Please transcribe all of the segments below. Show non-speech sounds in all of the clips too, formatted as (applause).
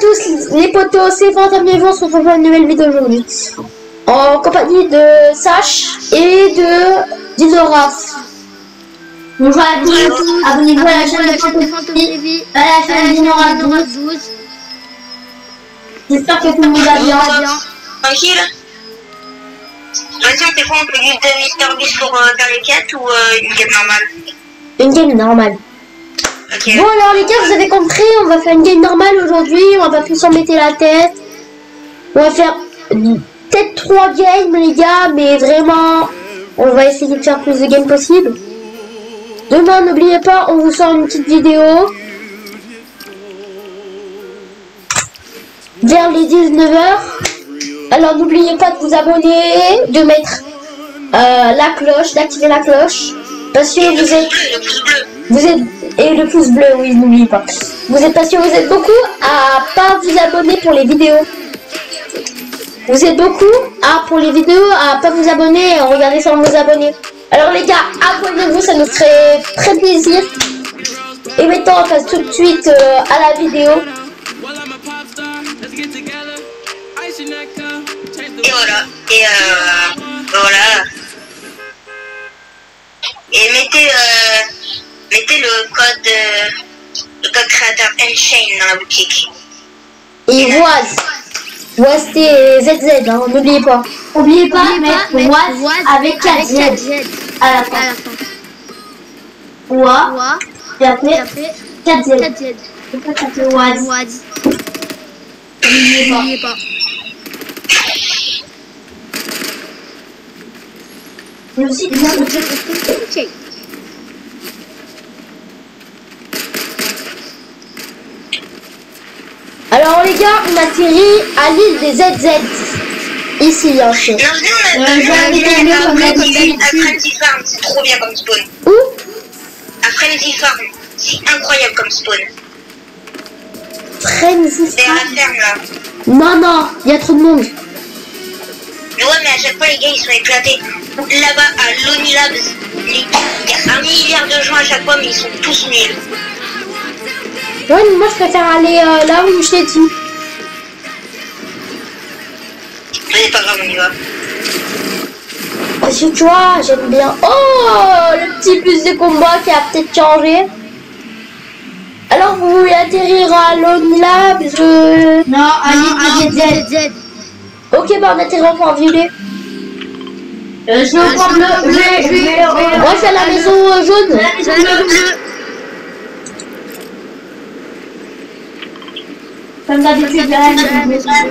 tous les potos, c'est Fantôme on se retrouve pour une nouvelle vidéo aujourd'hui. En compagnie de Sash et de Dinoraf. Bonjour à tous, abonnez-vous à la chaîne de Fantôme TV, à la chaîne Dinoraf 12. J'espère que tout le monde va bien. Tranquille Vas-y, on fait quoi On peut Mister Beast pour euh, faire les quêtes ou euh, une game normale? Une game normale. Bon alors les gars, vous avez compris, on va faire une game normale aujourd'hui, on va pas plus mettre la tête. On va faire peut-être trois games les gars, mais vraiment, on va essayer de faire plus de games possible. Demain, n'oubliez pas, on vous sort une petite vidéo. Vers les 19h. Alors n'oubliez pas de vous abonner, de mettre euh, la cloche, d'activer la cloche. Parce que vous êtes... Vous êtes et le pouce bleu, oui, n'oubliez pas. Vous êtes que vous êtes beaucoup à pas vous abonner pour les vidéos. Vous êtes beaucoup à pour les vidéos à pas vous abonner et regarder sans vous abonner. Alors les gars, abonnez-vous, ça nous ferait très plaisir. Et maintenant, on passe tout de suite euh, à la vidéo. Et voilà. Et euh, voilà. Et mettez, euh, mettez le code, euh, le code créateur Enchain dans la boutique. Et Voise. Voise c'est ZZ, hein, n'oubliez pas. N'oubliez pas de mettre Voise avec 4 Z à la fin. Voix, et après 4 Z. C'est pas ça que Voise. N'oubliez pas. Mais aussi, Alors les gars, on atterrit à l'île des ZZ. Ici, hein, c'est. Non, venez, on a, je vais on a aller dit mieux à comme Frenzy- d'habitude. à Frenzy Farm, c'est trop bien comme spawn. Où? À Frenzy Farm, c'est incroyable comme spawn. Frenzy C'est à Farm. la ferme là. Non, non, il y a trop de monde. Mais ouais, mais à chaque fois, les gars, ils sont éclatés. Là-bas, à Lonely Labs, les- il y a un milliard de gens à chaque fois, mais ils sont tous nuls. Ouais, mais moi je préfère aller euh, là où je t'ai dit. Mais c'est pas grave, on y va. Parce que tu vois, j'aime bien. Oh, le petit bus de combat qui a peut-être changé. Alors vous voulez atterrir à Lone Lab je... Non, allez, allez, ZZ. Ok, bah on atterrit en point violet. Euh, je vais au point bleu. Je vais, euh, Moi je à la maison euh, jaune. la maison bleue. Comme d'habitude, la maison bleue.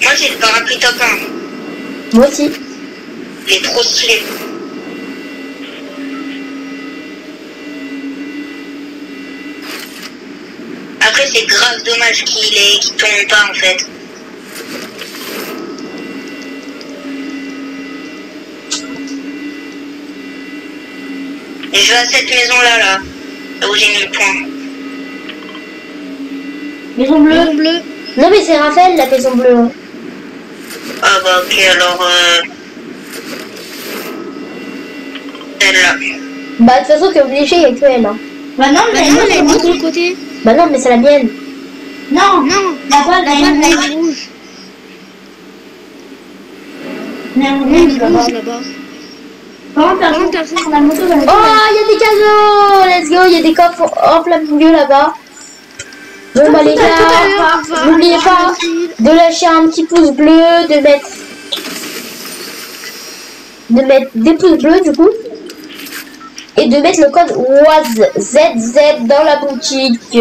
Moi, j'ai le parapluie top 1. Moi aussi. Il est trop stylé. Après, c'est grave dommage qu'il est, qu'il tombe pas en fait. Et je vais à cette maison là, là, là où j'ai mis le point. Maison bleue. Non mais c'est Raphaël la maison bleue. Ah bah ok, alors euh... Celle-là. Bah de toute façon t'es obligé, il n'y a que elle. Hein. Bah non, mais non, mais l'autre côté. Bah non mais c'est la mienne. Non, Non, la balle, la elle balle est elle rouge. est rouge. Elle est Elle rouge, est là-bas. T'as moto dans Oh, il y a des cadeaux Let's go, il y a des coffres en plein milieu là-bas. Bon bah les gars, n'oubliez pas de lâcher un petit pouce bleu, de mettre de mettre des pouces bleus du coup et de mettre le code WAZZZ dans la boutique.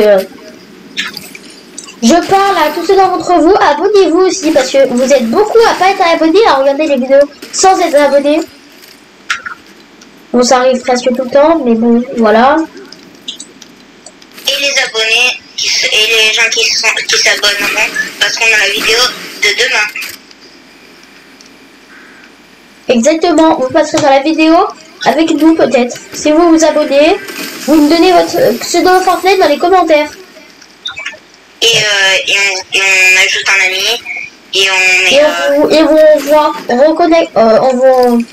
Je parle à tous ceux d'entre vous, abonnez-vous aussi parce que vous êtes beaucoup à pas être abonnés à regarder les vidéos sans être abonnés. Bon, ça arrive presque tout le temps, mais bon, voilà. Et les abonnés qui se- et les gens qui sont qui s'abonneront parce qu'on a la vidéo de demain. Exactement, vous passerez dans la vidéo avec nous peut-être. Si vous vous abonnez, vous me donnez votre pseudo Fortnite dans les commentaires. Et, euh, et, on, et on ajoute un ami et on met Et euh, on vous, et vous voit, reconnect, euh, on vous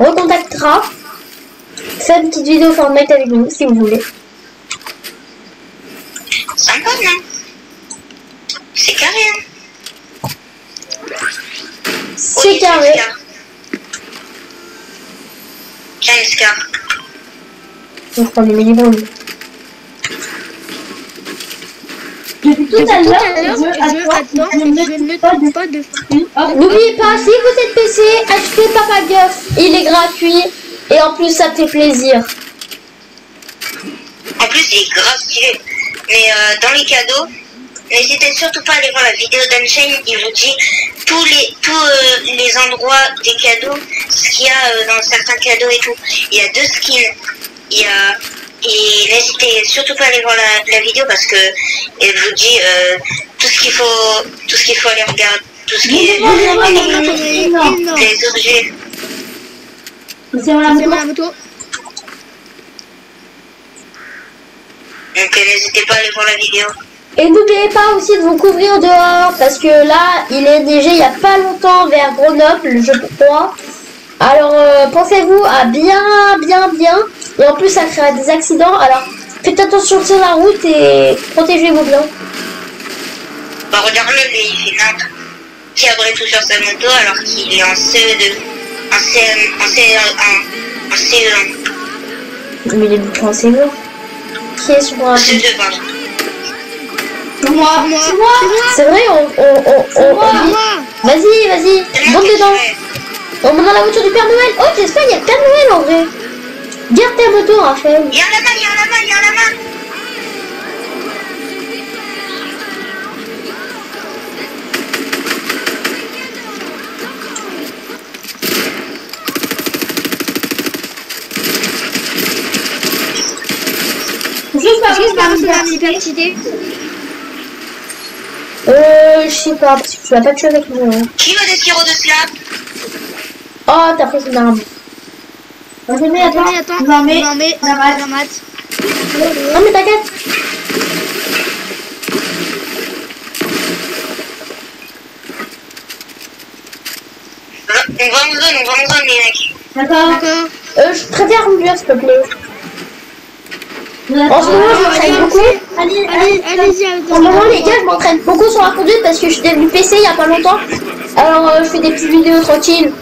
recontactera. Faire une petite vidéo Fortnite avec nous si vous voulez. Sympa, non C'est carré, hein C'est Oui, carré. Scar. Tiens, une Scar. Je prends des mini-bombes. Depuis tout à l'heure, je attends, ne pas de. N'oubliez pas, si vous êtes PC, achetez Papa Guff. Il est gratuit. Et en plus, ça fait plaisir. En plus, il est grave stylé. Mais euh, dans les cadeaux, n'hésitez surtout pas à aller voir la vidéo d'Unchain. Il vous dit tous les tous euh, les endroits des cadeaux, ce qu'il y a euh, dans certains cadeaux et tout. Il y a deux skins. Il y a et n'hésitez surtout pas à aller voir la, la vidéo parce que elle vous dit tout ce qu'il faut tout ce qu'il faut aller regarder, tout ce qui est les, les objets. C'est amour. ma moto. Donc euh, n'hésitez pas à aller voir la vidéo. Et n'oubliez pas aussi de vous couvrir dehors. Parce que là, il est neigé il n'y a pas longtemps vers Grenoble, je crois. Alors, euh, pensez-vous à bien, bien, bien. Et en plus, ça créera des accidents. Alors, faites attention sur la route et protégez-vous bien. Bah regarde-le, lui, il fait n'importe qui abrait tout sur sa moto alors qu'il est en CE2, en CM, en CE1, en CE1, Mais il est beaucoup en. Qui est sur un... en CE2, pardon. C'est moi. Moi. C'est moi. C'est vrai, on... on, on, on- moi. on dit- Moi. Vas-y, vas-y, monte dedans. On monte dans la voiture du Père Noël. Oh, j'espère qu'il y a Père Noël en vrai. Garde ta moto, Raphaël. Il y a la main, il y a la main, il y a la main. Hypercité Euh, je sais pas, parce que tu l'as pas tué avec moi. hein. Qui veut des sirops de slap Oh, t'as pris son arme. Attends. attends. Non, mais t'inquiète. On va en zone, on va en zone, les mecs. D'accord. D'accord. Euh, je préfère conduire, s'il te plaît. En ce moment, je m'entraîne beaucoup. Allez, Allez, allez-y, allez-y. En ce moment, les gars, je m'entraîne beaucoup sur la conduite parce que je suis devenu PC il y a pas longtemps. Alors, euh, je fais des petites vidéos tranquilles.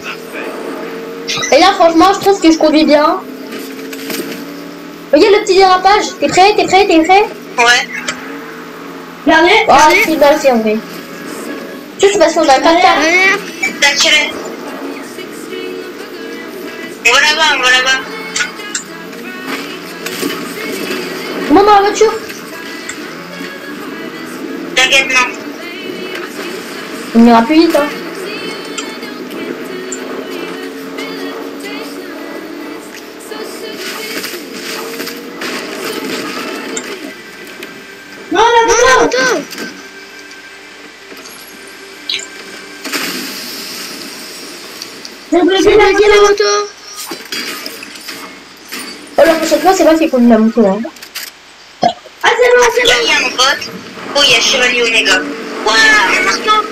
Et là, franchement, je trouve que je conduis bien. Regarde le petit dérapage. T'es prêt? T'es prêt? T'es prêt? Ouais. Regardez. Oh, c'est mal fait en vrai. Tu sais, c'est parce qu'on a pas de carte. Allez, T'as tiré. On va là-bas, on va là-bas. Monte dans la voiture. On ira plus vite, hein. Non, la moto. J'ai bloqué la moto. Oh, la prochaine fois, c'est moi qui conduis la moto, hein. Ah, c'est bon, c'est Il y a bon. rien, mon pote. Oh, il y a Chevalier Omega. Waouh, un marteau.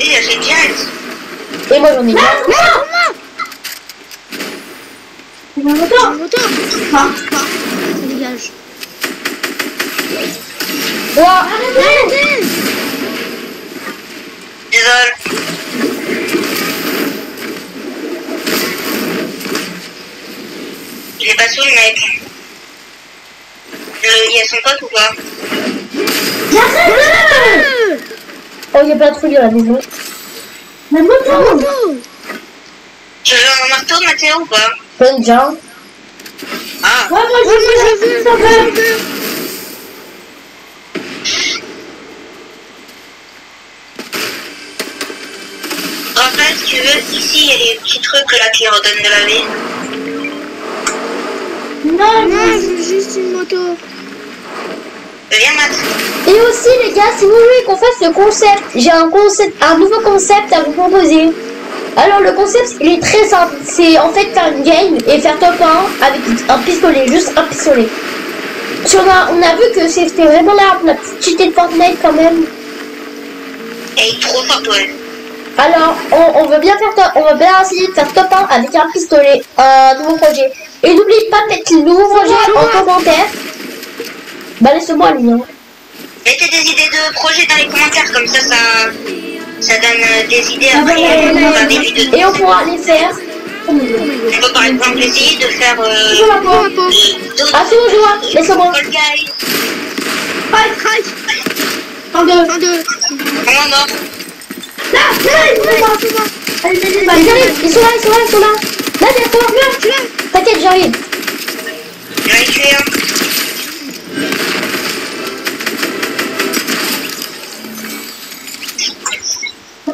Et j'ai direct. Et moi, j'en ai Non, marre. non. C'est ma moto. La moto. Ah. Ça dégage. Ouah. Arrêtez. Désolé. Il est pas sous le mec. Le- Il y a son pote ou pas J'arrête. Oh, il y a pas de truc à la maison. La La moto. moto. Tu veux un marteau, Mathéo, ou pas? Déjà. Ah, Ouais, moi, je veux. Je va. veux. Raphaël, si tu veux, ici, il y a les petits trucs là qui redonnent de la vie. Non, Non, non. je veux juste une moto. Et aussi, les gars, si vous voulez qu'on fasse le concept, j'ai un concept, un nouveau concept à vous proposer. Alors, le concept, il est très simple. C'est en fait faire une game et faire top 1 avec un pistolet, juste un pistolet. Si on, a, on a vu que c'était vraiment la, la petite cheatée de Fortnite quand même. Est trop ouais. Alors, on, on veut bien faire top, on va bien essayer de faire top 1 avec un pistolet, un nouveau projet. Et n'oubliez pas de mettre le nouveau projet en commentaire. Bah laisse-moi lui. Hein. Mettez des idées de projets dans les commentaires, comme ça, ça, ça donne euh, des idées Ah, après des vidéos. Et on pourra les faire. On peut par exemple essayer de faire euh, Je vois pas. Papa. d'autres Ah, c'est bon, je vois. Guys. Strike, strike. En deux. Un, deux. Mort. Là, là, ils sont là. Allez, Ils arrivent, sont là, ils sont là, ils sont là. Là, derrière toi. Tu T'inquiète, j'arrive. J'en ai tué un.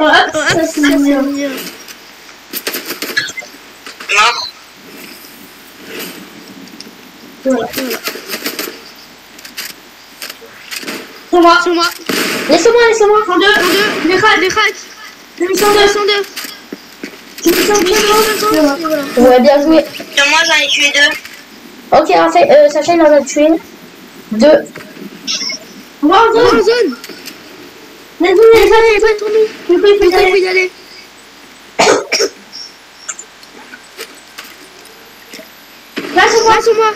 Hop, ça c'est. Voilà. C'est moi. Sur moi. Laissez-moi, laissez-moi. En deux. Un, deux. Les cracks. Les Deux, deux. sont voilà. Ouais, bien joué. Sur moi, j'en ai tué deux. Ok, Raphaël, euh, Sacha, il en a tué. Deux. Moi, en en deux. zone. Les deux, les. Il faut tourner. Coup, il faut y aller. Là, c'est moi. Sur moi.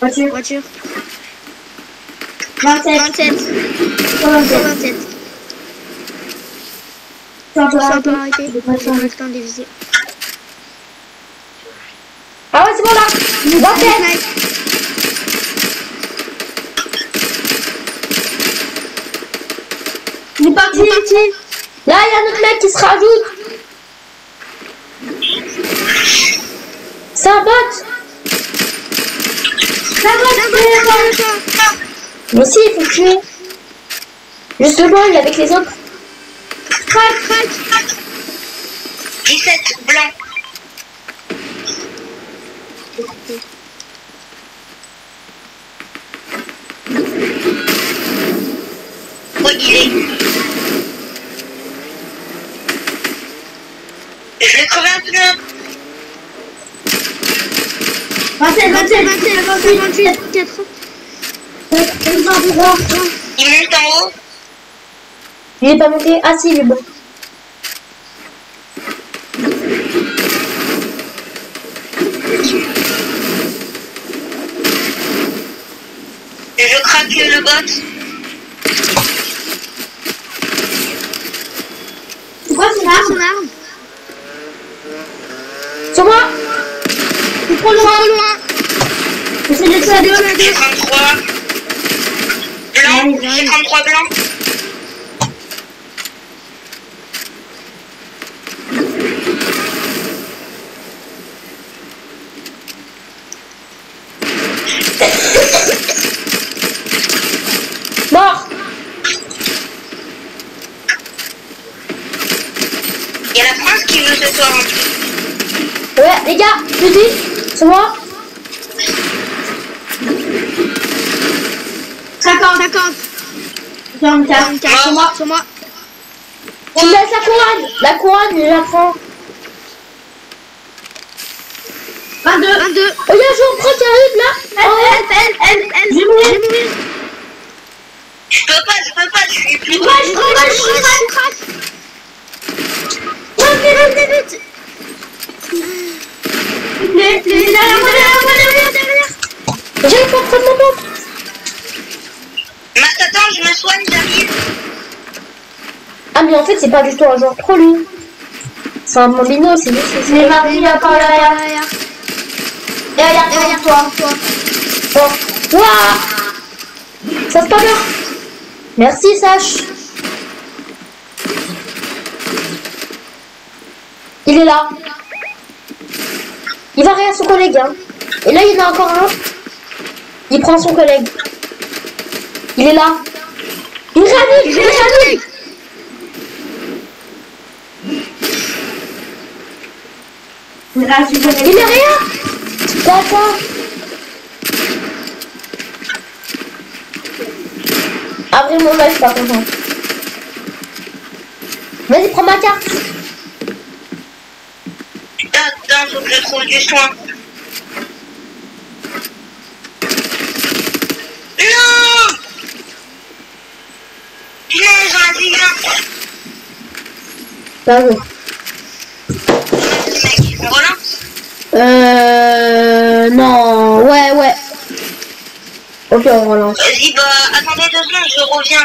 Voiture. Voiture. 27. 27. 27. 27. C'est un peu Ça arrêté. peut arrêter. Pas le temps. pas de viser. Ah ouais, c'est bon là. 27. Il est parti. Il est parti. Là, il y a un autre mec qui se rajoute. Ça bon. là, là. Mais aussi, il faut tuer. Justement, il est avec les autres. Crac, crac. 17 blanc. Où il est Je vais crever un pneu. 27, 27, 27, 28, 28, 4. 23. Il monte en haut. Il est pas monté. Ah si, il est bon. Je craque le bot. 53. Blanc. 53 blanc. Mort Il y a la France qui veut ce soir. Ouais, les gars, je dis, c'est moi 50. 50. 44. 44. Sur moi. Sur moi. Tu me laisses la couronne. La couronne, je la prends. 22. 22. Oh, il y a un jour pro qui arrive là. Elle, elle, elle, elle, elle. Je Je mourir. Je peux pas, je peux pas, je suis plus Courage, courage, courage. Crac. Revenez, revenez vite. S'il vous plaît. Il est derrière moi, derrière moi, derrière, derrière. J'arrive pas prendre mon pompe. Attends, je me soigne, j'arrive. Ah, mais en fait, c'est pas du tout un joueur pro lui. C'est un bambino, c'est juste. Je l'ai marqué là par derrière. Derrière. Derrière, Derrière toi. toi. Bon. Ouah Ça se passe bien. Merci, Sach. Il est là. Il va rien à son collègue. Hein. Et là, il y en a encore un. Il prend son collègue. Il est là. Il réanime, il collègue. Il est rien. D'accord. Avril mon live, par contre. Vas-y, prends ma carte. Putain, putain, faut que je trouve du soin. Non Putain, j'en ai vu on relance Euh... Non, ouais, ouais. Ok, on relance. Vas-y, bah, attendez deux secondes, je reviens.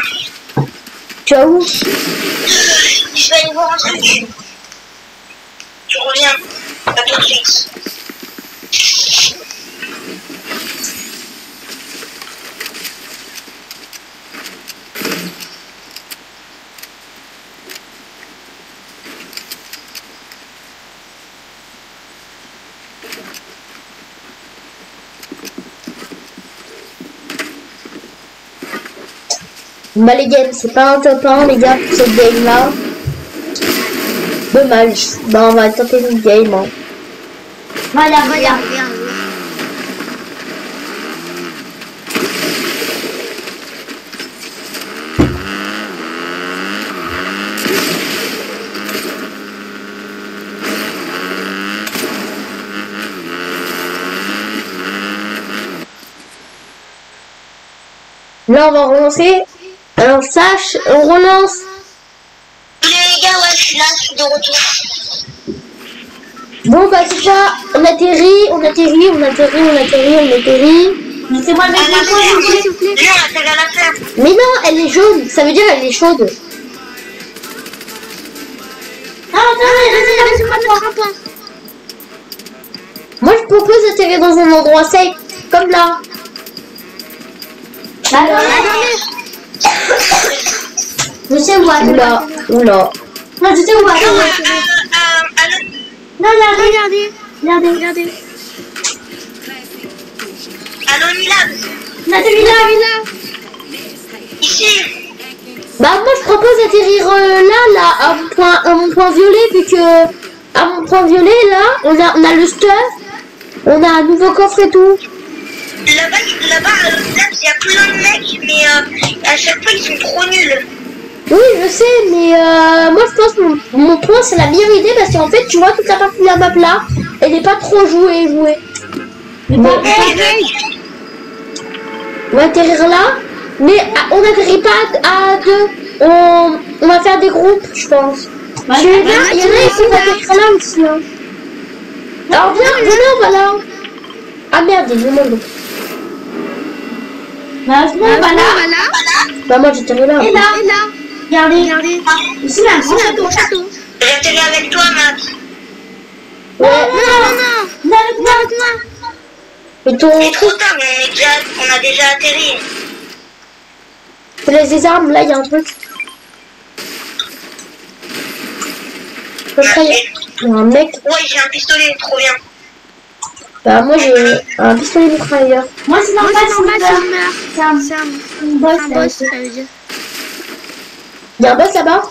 Tu as où? Je vais aller voir un truc. Je reviens. À tout de suite. Bah les games, c'est pas un top 1 les gars pour cette game là. Dommage. Bah on va tenter une game. Hein. Voilà, voilà. Regarde, regarde. Là on va relancer. Alors sache, on relance. Les gars, ouais, je suis là, je suis de retour. Bon bah c'est ça, on atterrit, on atterrit, on atterrit, on atterrit, on atterrit. Mais c'est moi le Ah, non, mais s'il vous plaît. À la ferme. Mais non, elle est jaune, ça veut dire elle est chaude. Non, attendez, vas-y, mettre point. Moi je propose d'atterrir dans un endroit safe, comme là. Bah, alors, Je sais où. Oula, oula. Non, je sais où aller. Non, euh, euh, Non, regardez, Regardez, regardez. regardez. Allô, Milad On a celui-là. Ici. Bah moi je propose d'atterrir euh, là, là, à mon point, à mon point violet, vu que à mon point violet là, on a, on a le stuff, on a un nouveau coffre et tout. Là-bas, là-bas, à l'hôpital, il y a plein de mecs, mais euh, à chaque fois, ils sont trop nuls. Oui, je sais, mais euh, moi je pense que mon, mon point c'est la meilleure idée parce qu'en fait tu vois toute la partie de la map là, elle n'est pas trop jouée, jouée. Bon, on va atterrir là, mais ah, on n'atterrit pas à, à deux, on, on va faire des groupes, je pense. Bah, Tu veux bah, bien Il y en a qui vont atterrir là aussi. Hein. Alors viens, venez, on va là. Ah merde, il y Bah, Ah, voilà. Voilà. Bah moi j'atterris là. Et là, Et là, regardez. regardez. Ici, là, un château. atterri avec toi, Matt. Ouais. Non, non, non. Non, avec moi. Avec moi. Et ton C'est trop tard, mais on, est déjà, on a déjà atterri. tu laisses des armes, là il y a un truc. Il y a un mec. Ouais, j'ai un pistolet, trop bien. Bah moi j'ai un pistolet mitrailleur. Moi, c'est Moi, normal, c'est un C'est un, boss. un là. boss, ça veut dire. Il y a un boss là-bas?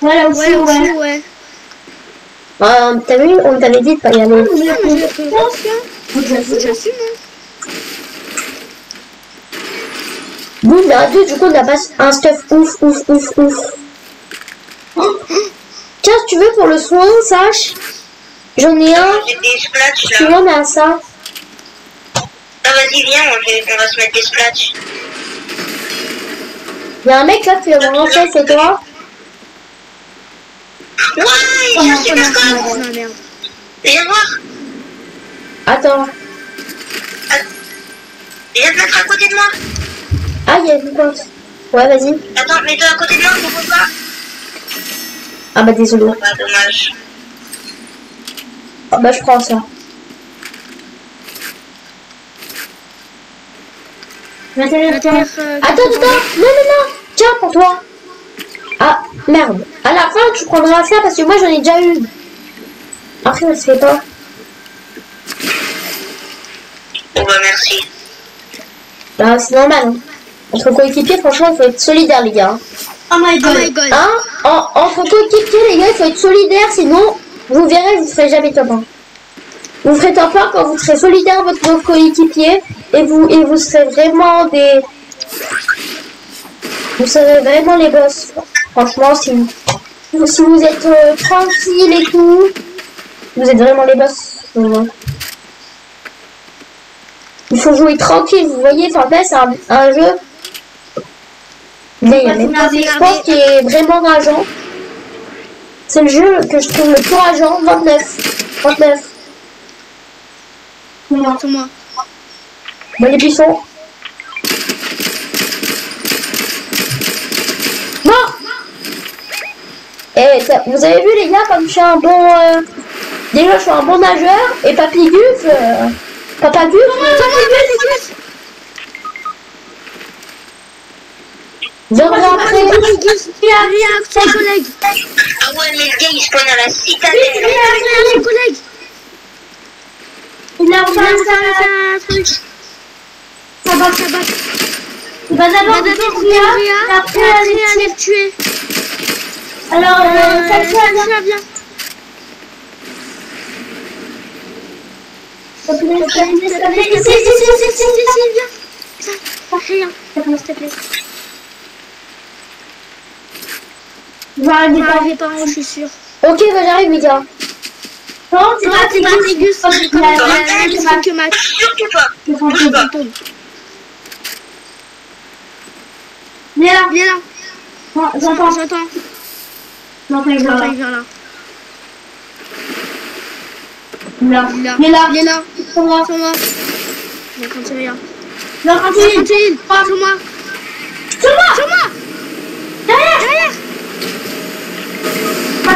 Voilà, aussi, Ouais, aussi, ouais. ouais. euh, T'as vu On t'avait dit de pas y aller. Non, mais je. J'assume, hein. A deux, du coup on a pas un stuff ouf, ouf, ouf, ouf. (gasps) Tiens, si tu veux pour le soin, sache. J'en ai un. J'ai des splatchs Tu là. vois, on a ça. Ah, vas-y, viens, on, fait- on va se mettre des splatchs. Il y a un mec là qui va me lancer, c'est toi. Ouais, Oh, Non, merde. Viens voir. Attends. Viens te mettre à côté de moi. Ah, il y a une porte. Ouais, vas-y. Attends, mets-toi à côté de moi, faut pas. Ah bah désolé. Bah, dommage. Ah bah je prends ça. Euh, Attends, attends, non, non, non. Tiens, pour toi. Ah, merde. À la fin, tu prendras ça parce que moi j'en ai déjà une. Après, ça se fait pas. Bon, bah, merci. Bah, c'est normal. Hein. Entre coéquipiers, franchement, il faut être solidaire, les gars. Oh my Oh my god. god. Hein en, Entre coéquipiers, les gars, il faut être solidaire, sinon, vous verrez, vous ferez jamais top 1. Vous ferez top 1 quand vous serez solidaire avec vos coéquipiers et vous, et vous serez vraiment des... Vous serez vraiment les boss. Franchement, si, si vous êtes euh, tranquille et tout, vous êtes vraiment les boss. Il faut jouer tranquille, vous voyez, enfin là c'est un, un jeu. Mais il y a même pas des sports qui est vraiment rageant. C'est le jeu que je trouve le plus rageant. 29. 29. Moi Bon, les buissons. Bon Et ça, vous avez vu, les gars, comme je suis un bon... Euh, déjà, je suis un bon nageur. Et Papy Guf... Euh, Papa Guf... viendra après. Viens, tes collègues. Ah ouais, mais le gars, il spawn à la citadelle. Viens, tes collègues. Il a enfin un truc. ça va. Ça va. Il va d'abord détruire, et après après aller le tuer. Alors, euh, Euh, ça tient bien. ça vient. S'il te plaît, s'il te plaît, s'il te plaît. Si, Ici, ici, ici, ici, ici. si, viens. Ça, rien. S'il te plaît. Il il a- il y a il a- il a- pas. C'est fantôme. Fantôme. Viens là. Viens là. Non, J'entends. J'entends. J'entends, il va J'entends, là. il vient là. Il est là. Il est là. Il est là. Il est là. Sur moi. Sur moi. Il est en train de tirer là. Non, tranquille. Tranquille. Sur moi. Sur moi. Sur moi. Derrière. Derrière.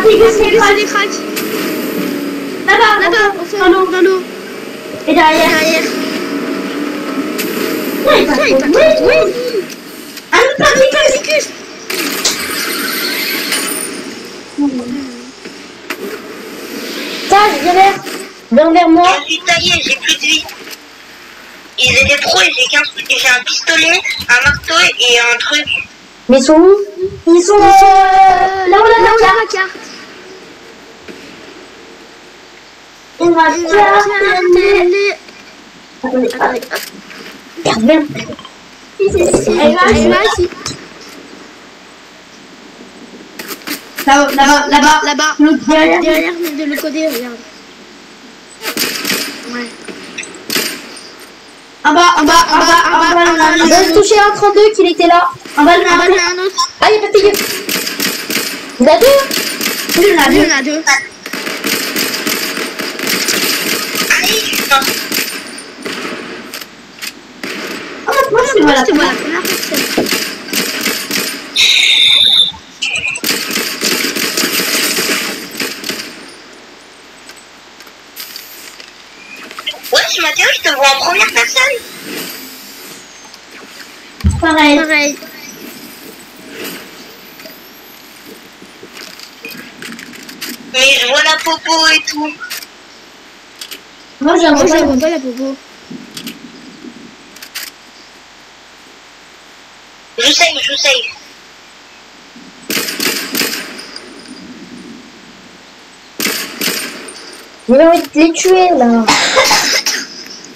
Les les cracks. Là-bas, Là-bas, au au fond. fond, dans l'eau. Et derrière. Derrière. Oui, Toi, il Oui. oui. Ah, Patrick, Tégus. Ça, je galère. Viens vers moi. Je suis taillé, j'ai plus de vie. Ils étaient trop et j'ai 15 j'ai un pistolet, un marteau et un truc. Mais ils sont où? Ils sont euh, là où Là la carte. Il va Il faire a télé. Attendez, Attendez. Va. ici. Là-bas, là-bas, là-bas. Là-bas. Derrière. Derrière, mais de l'autre côté, regarde. Ouais. En bas, en bas, en bas, en bas, en bas, viens de toucher un 32 qu'il était là. en bas, On en bas. un autre. Ah, il a pas payé. Il a deux. Il en a Il deux. en a deux. Ah, moi, c'est moi la première personne. Ouais, ce matin, je te vois en première personne. Pareil. Pareil. Mais je vois la popo et tout. Moi, vois la pas. la popo. Je sais, je sais. J'ai envie de les tuer là. (laughs)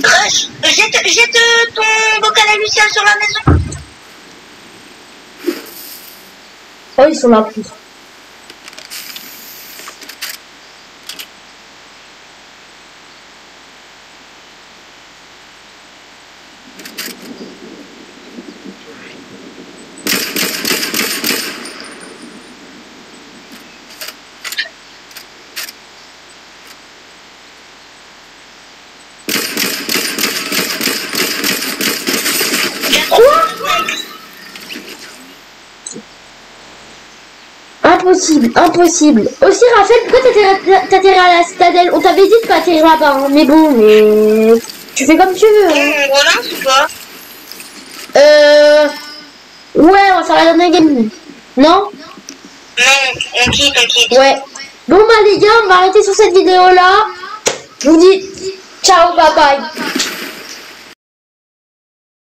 Rush, jette, jette ton bocal à Lucien sur la maison. Oh, ils sont là plus. Impossible, impossible. Aussi, Raphaël, pourquoi t'atterris- à la citadelle? On t'avait dit de pas atterrir là-bas, hein. mais bon, mais... Tu fais comme tu veux. On Hein. relance ou pas Euh... Ouais, on va faire la dernière game. Non? Non, on quitte, on quitte. Ouais. Bon, bah les gars, on va arrêter sur cette vidéo-là. Je vous dis ciao, bye bye.